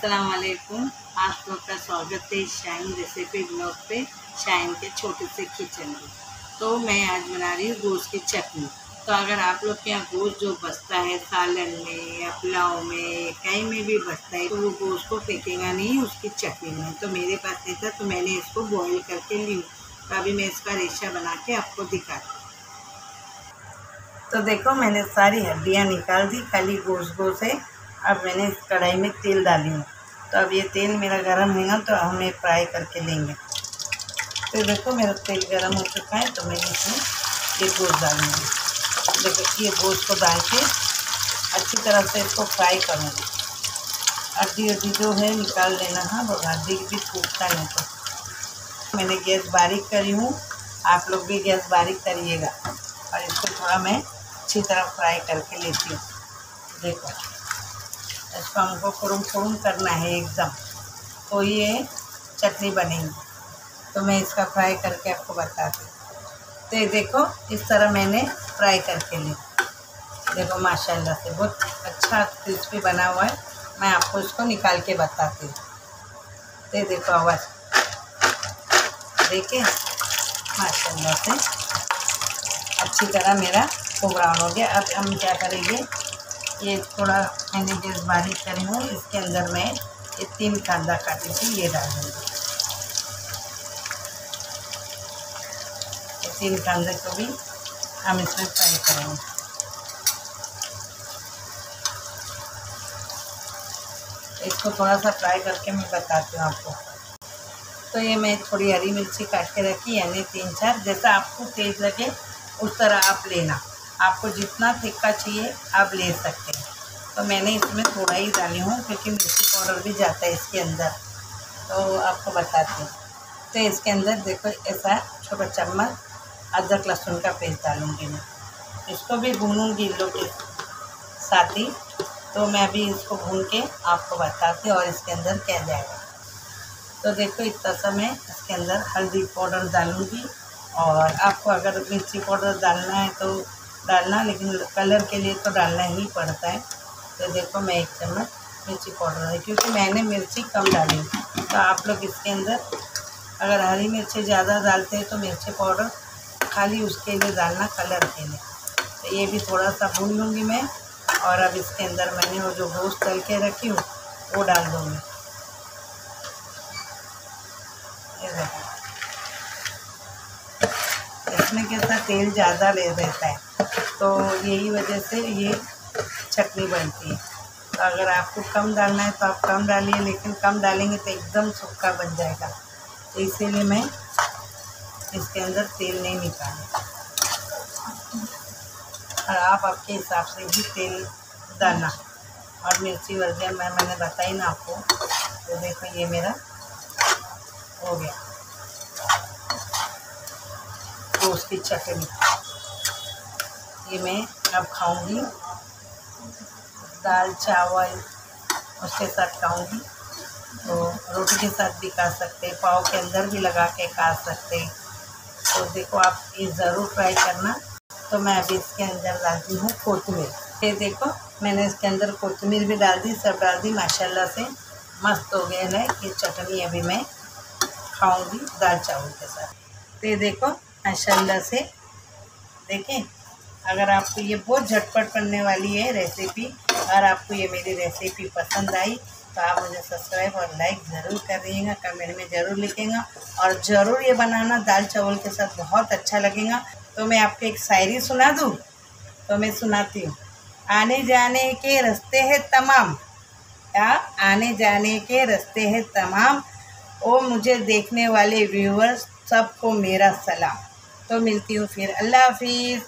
अस्सलाम वालेकुम आप लोग का स्वागत है शाइन रेसिपी ब्लॉग पे, शाइन के छोटे से किचन में। तो मैं आज बना रही हूँ गोश्त की चटनी। तो अगर आप लोग के यहाँ गोश्त जो बचता है, सालन में या पुलाव में, कहीं में भी बचता है तो वो गोश्त को फेंकेगा नहीं उसकी चटनी में। तो मेरे पास नहीं था तो मैंने इसको बॉईल करके ली। तो अभी मैं इसका रेशा बना के आपको दिखा तो देखो, मैंने सारी हड्डियाँ निकाल दी, खाली गोश्त गोश्त है। अब मैंने इस कढ़ाई में तेल डाली हूँ। तो अब ये तेल मेरा गर्म होगा तो हम ये फ्राई करके लेंगे। तो देखो मेरा तेल गर्म हो चुका है तो मैं इसमें ये गोश्त डालूँगी। देखो, ये गोश्त को डाल के अच्छी तरह से इसको फ्राई करूँगी। हड्डी हड्डी जो है निकाल लेना हाँ वो हड्डी भी टूटता नहीं तो। मैंने गैस बारीक करी हूँ, आप लोग भी गैस बारीक करिएगा। और इसको थोड़ा मैं अच्छी तरह फ्राई करके लेती हूँ। देखो। इसको हमको कुरुम कुरुम करना है एकदम। तो ये चटनी बनेगी। तो मैं इसका फ्राई करके आपको बताती तो ये देखो, इस तरह मैंने फ्राई करके ली। देखो, माशाल्लाह से बहुत अच्छा क्रिस्पी बना हुआ है। मैं आपको इसको निकाल के बताती हूँ। तो ये देखो आवाज़। देखिए, माशाल्लाह से अच्छी तरह मेरा ब्राउन हो गया। अब हम क्या करेंगे, ये थोड़ा मैंने गैस बारीक करी हूँ। इसके अंदर मैं ये तीन कांदा काटी थी, ये डाल दूँगी। तीन कांदे को भी हम इसमें फ्राई करेंगे। इसको थोड़ा सा फ्राई करके मैं बताती हूँ आपको। तो ये मैं थोड़ी हरी मिर्ची काट के रखी, यानी तीन चार, जैसा आपको तेज़ लगे, उस तरह आप लेना। आपको जितना तिक्का चाहिए, आप ले सकते हैं। तो मैंने इसमें थोड़ा ही डाली हूँ, क्योंकि मिर्ची पाउडर भी जाता है इसके अंदर। तो आपको बताती हूँ। तो इसके अंदर देखो, ऐसा छोटा चम्मच, अदरक लहसुन का पेस्ट डालूँगी मैं। इसको भी भूनूँगी इन लोग के साथ ही। तो मैं अभी इसको भून के आपको बताती और इसके अंदर क्या जाएगा। तो देखो, इतना सा मैं इसके अंदर हल्दी पाउडर डालूँगी। और आपको अगर मिर्ची पाउडर डालना है तो डालना, लेकिन कलर के लिए तो डालना ही पड़ता है। तो देखो मैं एक चम्मच मिर्ची पाउडर क्योंकि मैंने मिर्ची कम डाली। तो आप लोग इसके अंदर अगर हरी मिर्ची ज़्यादा डालते हैं तो मिर्ची पाउडर खाली उसके लिए डालना, कलर के लिए। तो ये भी थोड़ा सा भून लूँगी मैं, और अब इसके अंदर मैंने वो जो गोश्त तल के रखी हूँ, वो डाल दूँगी। इसमें कैसा तेल ज़्यादा ले रहता है? तो यही वजह से ये चटनी बनती है। तो अगर आपको कम डालना है तो आप कम डालिए, लेकिन कम डालेंगे तो एकदम सूखा बन जाएगा। तो इसीलिए मैं इसके अंदर तेल नहीं निकालूँ और आप आपके हिसाब से ही तेल डालना। और मिर्ची वगैरह मैं, मैंने बताई ना आपको। तो देखो, ये मेरा हो गया। तो उसकी चटनी। ये मैं अब खाऊँगी। दाल, चावल उसके साथ खाऊँगी। तो रोटी के साथ भी खा सकते हैं, पाव के अंदर भी लगा के खा सकते हैं। तो देखो, आप ये ज़रूर ट्राई करना। तो मैं अभी इसके अंदर डालती हूँ कोतमीर ये देखो, मैंने इसके अंदर कोतमीर भी डाल दी, सब डाल दी, माशाल्लाह से मस्त हो गया है ये चटनी अभी मैं खाऊँगी दाल, चावल के साथ। तो ये देखो, माशाल्लाह से देखें अगर आपको ये बहुत झटपट बनने वाली है रेसिपी और आपको ये मेरी रेसिपी पसंद आई तो आप मुझे सब्सक्राइब और लाइक ज़रूर कर दीजिएगा कमेंट में ज़रूर लिखेगा और ज़रूर ये बनाना दाल चावल के साथ बहुत अच्छा लगेगा। तो मैं आपको एक शायरी सुना दूँ? तो मैं सुनाती हूँ। आने जाने के रास्ते हैं तमाम। क्या आने जाने के रास्ते हैं तमाम। ओ मुझे देखने वाले व्यूवर्स सबको मेरा सलाम। तो मिलती हूँ फिर। अल्लाह हाफिज़।